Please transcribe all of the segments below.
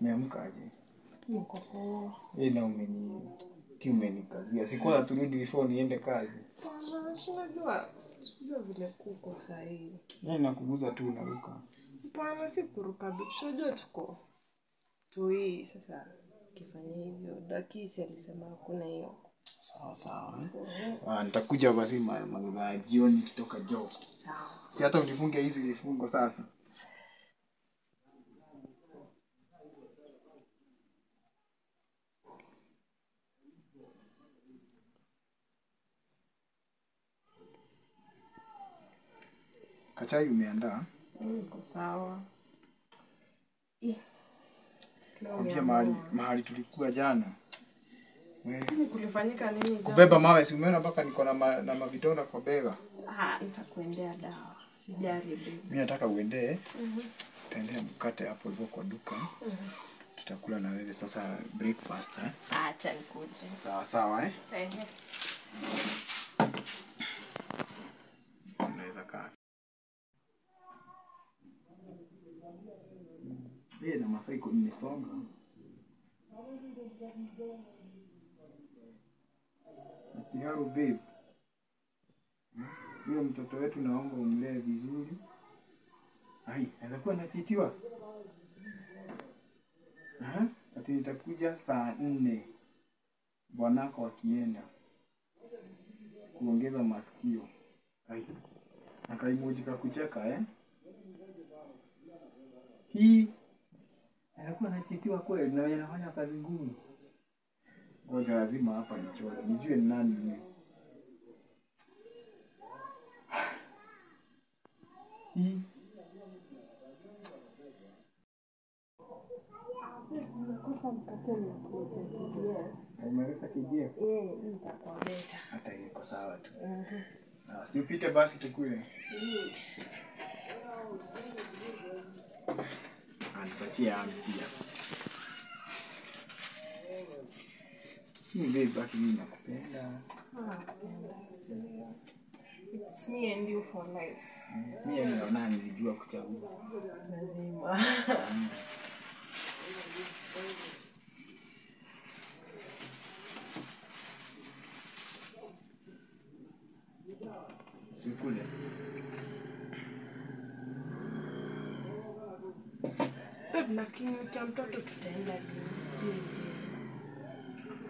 Niamkaje? Niko poa. Yeye na umeni. Sikuwa turudi before niende kazi. Unajua sijua vile kuko sahii. Yeye nakuguza tu unaruka. Hapana, si kuruka bibi, unajua tuko toi. Sasa kifanya hivyo, Dakisi alisema hakuna hiyo. Sawa sawa. Eh? Ah, nitakuja basi ma- jioni kitoka job. Sawa. Si hata unifunge hizi vifungo sasa. Kachai umeandaa? Niko sawa. Ih, leo Kwambia mahali mahali tulikuwa jana. We, kulifanyika nini jana? kubeba mawe si umeona mpaka niko na, ma, na mavidonda kwa bega. Ah, nitakuendea dawa. Sijaribu. Mimi nataka uendee, Mhm. mkate hapo hivyo kwa duka. Mhm. Tutakula na wewe sasa breakfast eh. Acha nikuje. Sawa sawa eh. Ehe. Unaweza kaa. Yeye na Masai iko nimesonga. Kiharu babe. Huyo mtoto wetu naomba umlee vizuri. Ai, anakuwa anachitiwa. Ati nitakuja saa nne bwanako akienda kuongeza masikio. Ai, akaimoji kakucheka eh? Hii anakuwa anachitiwa kweli na anafanya kazi ngumu. Ngoja lazima hapa nichore, nijue ni nani mimi. Hii Nakosa mkate mnakuja kijia. umeweka kijia, Eh, hii itakuwa beta. hata iko sawa tu. Mhm. Si upite basi tukule. Anipatie yangu pia. Mimi babe, baki mimi nakupenda. It's me and you for life. Mimi ninaona nilijua kuchagua. Lazima. Sikule. Na kinywa cha mtoto tutaenda?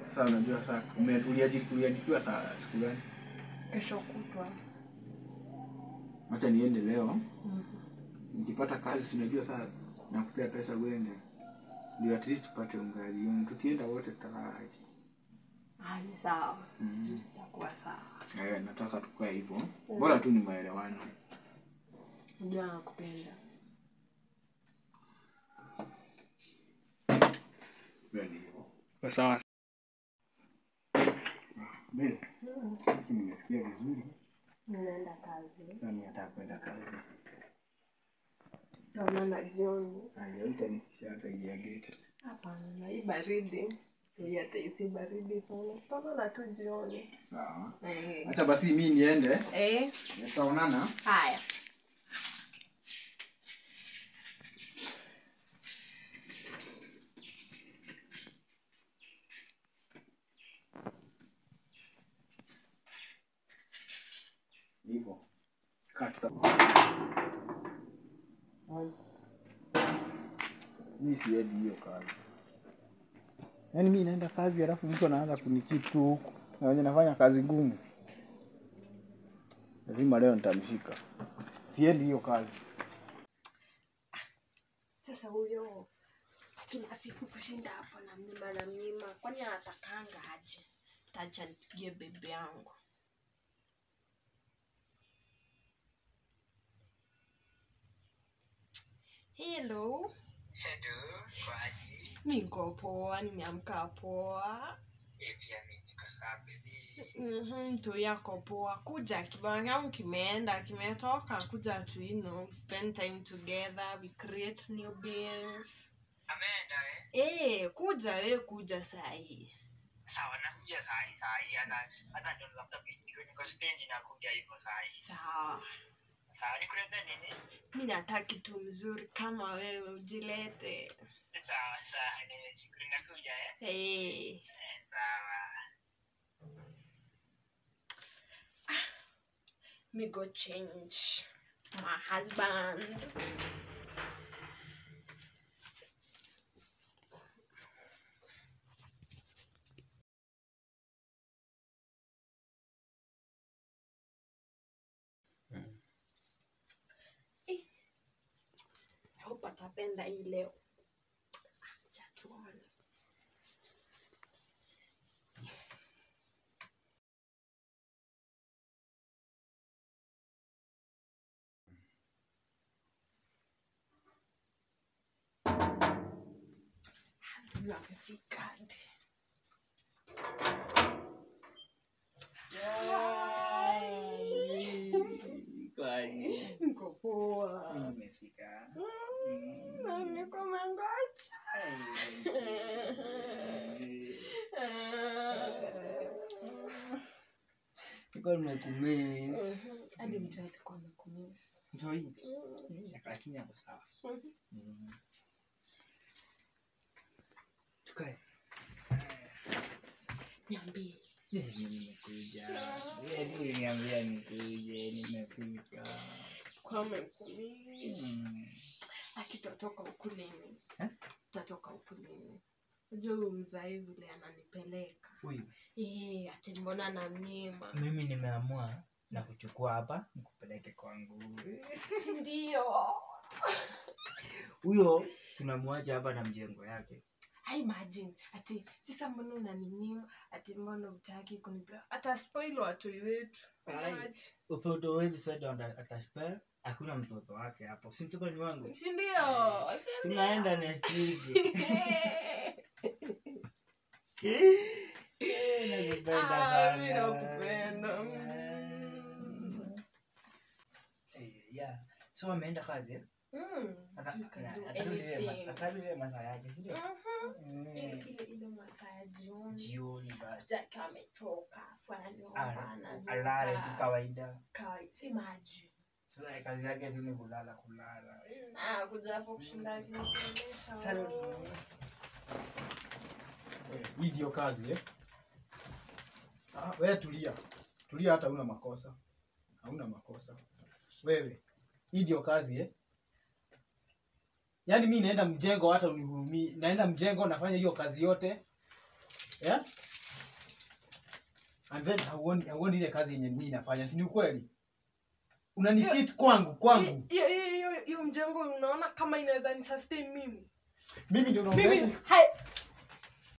Sasa unajua sasa uliajikiwa saa siku gani? Kesho kutwa. Acha niende leo. Nikipata kazi si unajua sasa nakupea pesa uende. Ndio at least tupate unga. Tukienda wote tutalala aje. Ni sawa. Itakuwa sawa. Eh, nataka tukae hivyo. Bora tu ni maelewano. Unajua nakupenda. Kweli hivyo. Kwa sawa. Nimesikia vizuri. Ninaenda kazi. Sasa nataka kazi. Taonana jioni. Angeita nikisha hata ile ya gate. Hapana, hii baridi. Hii hata isi baridi sana. Tutaonana tu jioni. Sawa. Eh. Basi mimi niende. Eh, Tutaonana. haya. Hivyo. Mimi siendi hiyo kazi. Yaani mi naenda kazi halafu mtu anaanza kunikitu huku. Na wenye nafanya kazi ngumu. Lazima leo nitamshika. Siendi hiyo kazi. Sasa huyo kila siku kushinda hapo na mlima na mlima, kwani anatakanga aje? Tacha nipigie bebe yangu. Hello, Hello, kwaje? mi niko poa, nimeamka poa. Baby. Mhm, tu yako poa. Kuja kibao yangu kimeenda, kimetoka. Kuja tu, you know, spend time together, we create new beings. Ameenda eh? Eh, kuja eh, kuja sahi. Sawa, nakuja saa hii hata hata ndio labda niko kwa stage nakuja hivyo saa hii. Sawa. Sawa, nikulete nini? mi nataki tu mzuri kama wewe ujilete. Sawa ah, me go change my husband. I hope atapenda hii leo acha tuone huyu amefika. Niko poa. Mangoja. Nilikuwa nimekumiss. hadi mtu alikuwa amekumisi Njoo hii. Lakini hapo sawa. Mm. Tukae. niambie nimekuja. Yeah, niliambia nikuje, nimefika. kwa amekumisi Mm. aki tutatoka ukulini huku nini unajua huyu mzai vile ananipeleka Huyu. Eh, ati mbona na mnyima Mimi nimeamua na kuchukua hapa nikupeleke kwangu. sindio Huyo tunamwacha hapa na mjengo yake. I imagine ati sisa mbona unaninyima ati mbona utaki kunipea hata spoil watoi wetu Ai. Imagine. Upeto wetu sasa ndo ataspare. Hakuna mtoto wake hapo. Si mtoto ni wangu. sindio sindio Tunaenda next week. Nakupenda Ah. Mm. Eh. So ameenda kazi eh? Mm, anything. atarudi ile masaa yake. Mm. Ile- masaa ya jioni Jioni ametoka alale tu kawaida. si maji Sasa kazi yake tu ni kulala kulala. Ah, kuja hapo kushinda akinikelesha Sasa. Eh, hii ndio kazi eh? Ah, wewe tulia tulia, hata una makosa, hauna makosa wewe. Hii ndio kazi eh? Yaani mi naenda mjengo, hata unihurumii, naenda mjengo nafanya hiyo kazi yote yeah? And then hauoni hauoni ile kazi yenye mimi nafanya, si ni ukweli? Unanicheat kwangu kwangu, Hiyo- hiyo- hiyo- hiyo mjengo unaona kama inaweza ni sustain mimi. Mimi ndio mimi hai